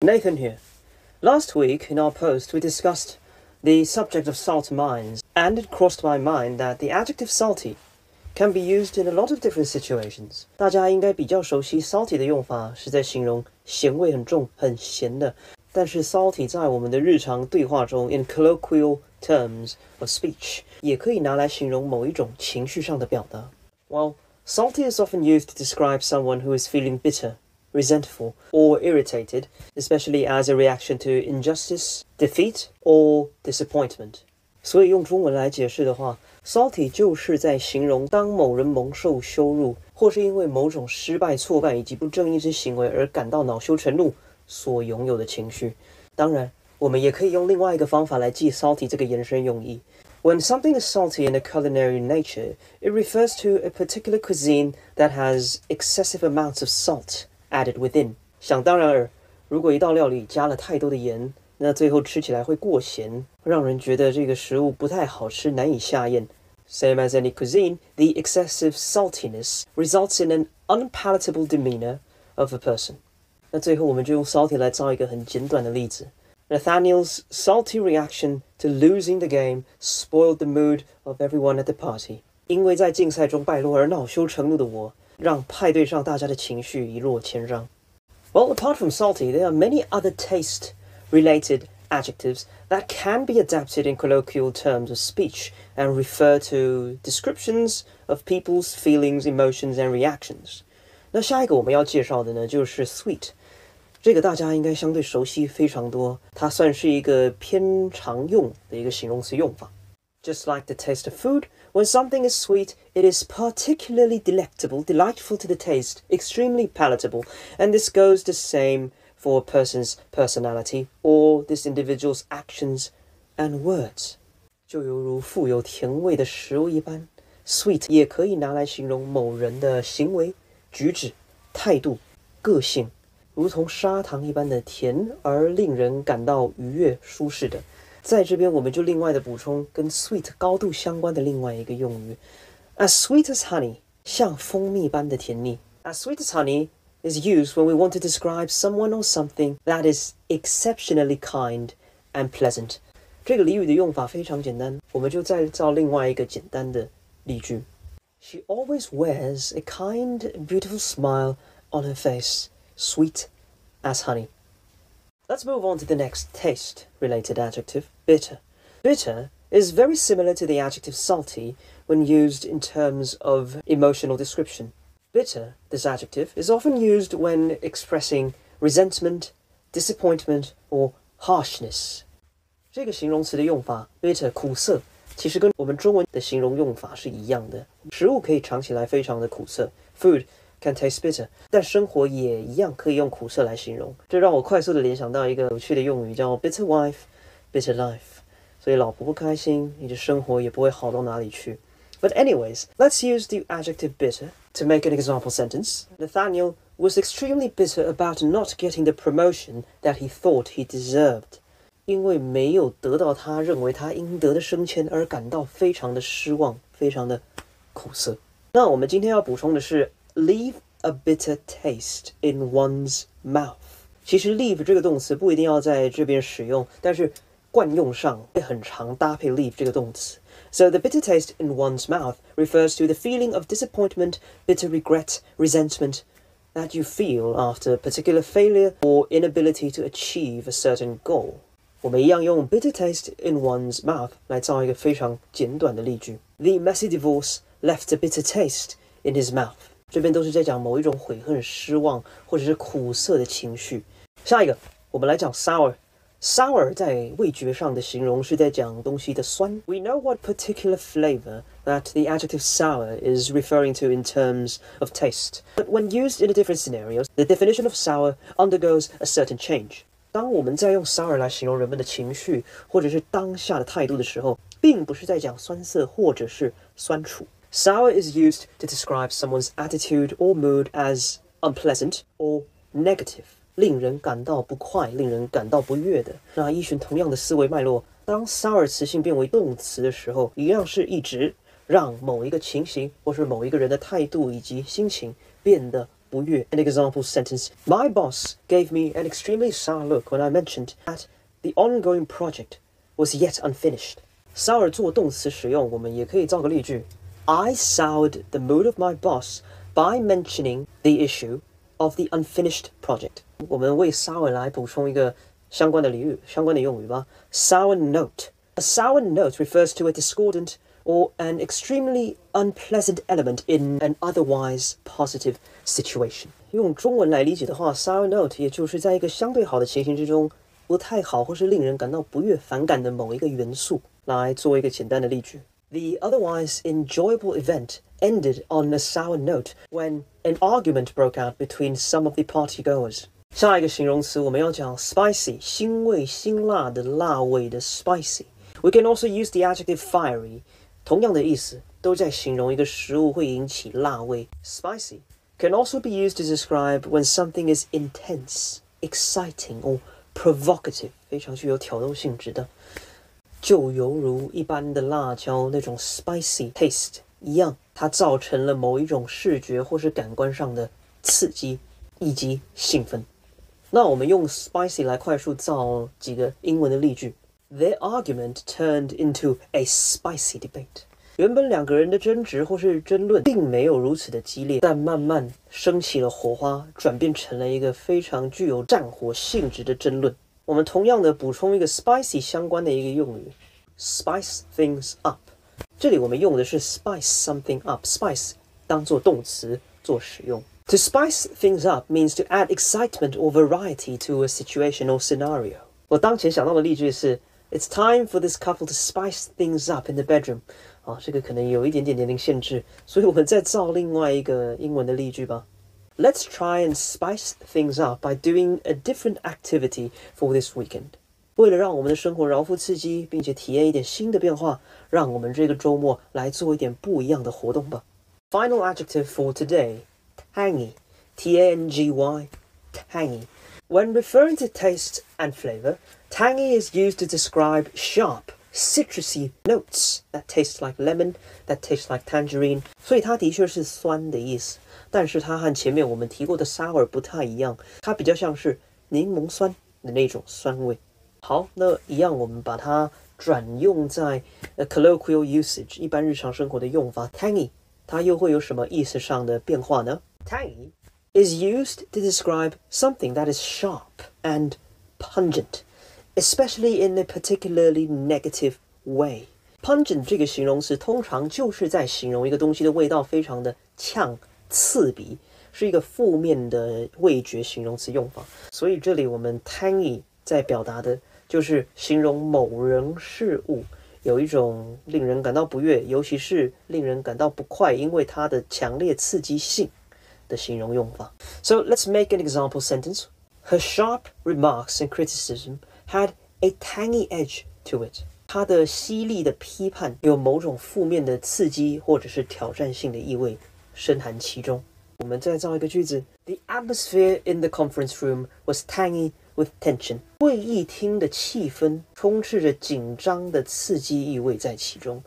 Nathan here. Last week in our post we discussed the subject of salt mines, and it crossed my mind that the adjective salty can be used in a lot of different situations. 大家应该比较熟悉 salty 的用法是在形容咸味很重、很咸的。但是 salty 在我们的日常对话中，in colloquial terms of speech，也可以拿来形容某一种情绪上的表达。Well, salty is often used to describe someone who is feeling bitter resentful, or irritated, especially as a reaction to injustice, defeat, or disappointment. 所以用中文来解释的话，salty 就是在形容当某人蒙受羞辱，或是因为某种失败、挫败以及不正义之行为而感到恼羞成怒所拥有的情绪。当然，我们也可以用另外一个方法来记 salty 这个延伸用意。When something is salty in a culinary nature, it refers to a particular cuisine that has excessive amounts of salt added within。想当然尔，如果一道料理加了太多的盐，那最后吃起来会过咸，让人觉得这个食物不太好吃，难以下咽。Same as any cuisine, the excessive saltiness results in an unpalatable demeanor of a person。那最后我们就用 salty 来造一个很简短的例子。Nathaniel's salty reaction to losing the game spoiled the mood of everyone at the party。因为在竞赛中败落而恼羞成怒的我， 让派对上大家的情绪一落千丈。Well, apart from salty, there are many other taste related adjectives that can be adapted in colloquial terms of speech and refer to descriptions of people's feelings, emotions, and reactions. 那下一个我们要介绍的呢，就是 sweet。这个大家应该相对熟悉非常多，它算是一个偏常用的一个形容词用法。Just like the taste of food, when something is sweet, it is particularly delectable, delightful to the taste, extremely palatable, and this goes the same for a person's personality or this individual's actions and words. 就犹如富有甜味的食物一般，sweet 也可以拿来形容某人的行为、举止、态度、个性，如同砂糖一般的甜而令人感到愉悦、舒适的。 在这边我们就另外的补充跟 sweet 高度相关的另外一个用语，as sweet as honey，像蜂蜜般的甜腻。As sweet as honey is used when we want to describe someone or something that is exceptionally kind and pleasant。这个俚语的用法非常简单，我们就再造另外一个简单的例句。She always wears a kind, beautiful smile on her face, sweet as honey. Let's move on to the next taste related adjective, bitter. Bitter is very similar to the adjective salty when used in terms of emotional description. Bitter, this adjective, is often used when expressing resentment, disappointment, or harshness. 这个形容词的用法，bitter 苦涩，其实跟我们中文的形容用法是一样的。食物可以尝起来非常的苦涩，food can taste bitter，但生活也一样可以用苦涩来形容。这让我快速的联想到一个有趣的用语，叫 bitter wife，bitter life。所以老婆不开心，你的生活也不会好到哪里去。But anyways, let's use the adjective bitter to make an example sentence. Nathaniel was extremely bitter about not getting the promotion that he thought he deserved. 因为没有得到他认为他应得的升迁而感到非常的失望，非常的苦涩。那我们今天要补充的是 leave a bitter taste in one's mouth。其实 leave 这个动词不一定要在这边使用，但是惯用上会很常搭配 leave 这个动词。So the bitter taste in one's mouth refers to the feeling of disappointment, bitter regret, resentment that you feel after a particular failure or inability to achieve a certain goal. 我们一样用 bitter taste in one's mouth 来造一个非常简短的例句。The messy divorce left a bitter taste in his mouth. 这边都是在讲某一种悔恨、失望或者是苦涩的情绪。下一个，我们来讲 sour。sour 在味觉上的形容是在讲东西的酸。We know what particular flavor that the adjective sour is referring to in terms of taste, but when used in a different scenarios, the definition of sour undergoes a certain change. 当我们在用 sour 来形容人们的情绪或者是当下的态度的时候，并不是在讲酸涩或者是酸楚。Sour is used to describe someone's attitude or mood as unpleasant or negative，令人感到不快、令人感到不悦的。那依循同样的思维脉络，当 sour 词性变为动词的时候，一样是一直让某一个情形或是某一个人的态度以及心情变得 不悦。An example sentence: My boss gave me an extremely sour look when I mentioned that the ongoing project was yet unfinished. Sour 做动词使用，我们也可以造个例句 ：I soured the mood of my boss by mentioning the issue of the unfinished project. 我们为 sour 来补充一个相关的俚语、相关的用语吧。Sour note. A sour note refers to a discordant or an extremely unpleasant element in an otherwise positive situation. 用中文来理解的话，sour note 也就是在一个相对好的情形之中，不太好或是令人感到不悦、反感的某一个元素。来做一个简单的例句 ：The otherwise enjoyable event ended on a sour note when an argument broke out between some of the partygoers. 下一个形容词我们要讲 spicy，腥味、辛辣的、辣味的 spicy。We can also use the adjective fiery，同样的意思，都在形容一个食物会引起辣味。Spicy can also be used to describe when something is intense, exciting or provocative，非常具有挑逗性质的， 就犹如一般的辣椒那种 spicy taste 一样，它造成了某一种视觉或是感官上的刺激以及兴奋。那我们用 spicy 来快速造几个英文的例句。Their argument turned into a spicy debate。原本两个人的争执或是争论并没有如此的激烈，但慢慢升起了火花，转变成了一个非常具有战火性质的争论。我们同样的补充一个 spicy 相关的一个用语，spice things up。这里我们用的是 spice something up，spice 当做动词做使用。To spice things up means to add excitement or variety to a situation or scenario。我当前想到的例句是。It's time for this couple to spice things up in the bedroom。啊，这个可能有一点点年龄限制，所以我们再造另外一个英文的例句吧。Let's try and spice things up by doing a different activity for this weekend。为了让我们的生活饶富刺激，并且体验一点新的变化，让我们这个周末来做一点不一样的活动吧。Final adjective for today: tangy. T-A-N-G-Y. Tangy. When referring to taste and flavor, tangy is used to describe sharp, citrusy notes that taste like lemon, that taste like tangerine. 所以它的确是酸的意思，但是它和前面我们提过的 sour 不太一样，它比较像是柠檬酸的那种酸味。好，那一样我们把它转用在 a colloquial usage 一般日常生活的用法 tangy，它又会有什么意思上的变化呢？tangy is used to describe something that is sharp and pungent, Especially in a particularly negative way. Pungent 这个形容词通常就是在形容一个东西的味道非常的呛、刺鼻，是一个负面的味觉形容词用法。所以这里我们 tangy 在表达的就是形容某人事物有一种令人感到不悦，尤其是令人感到不快，因为它的强烈刺激性。的形容用法。So let's make an example sentence. Her sharp remarks and criticism had a tangy edge to it. 它的犀利的批判有某种负面的刺激或者是挑战性的意味深含其中。我们再造一个句子：The atmosphere in the conference room was tangy with tension. 会议厅的气氛充斥着紧张的刺激意味在其中。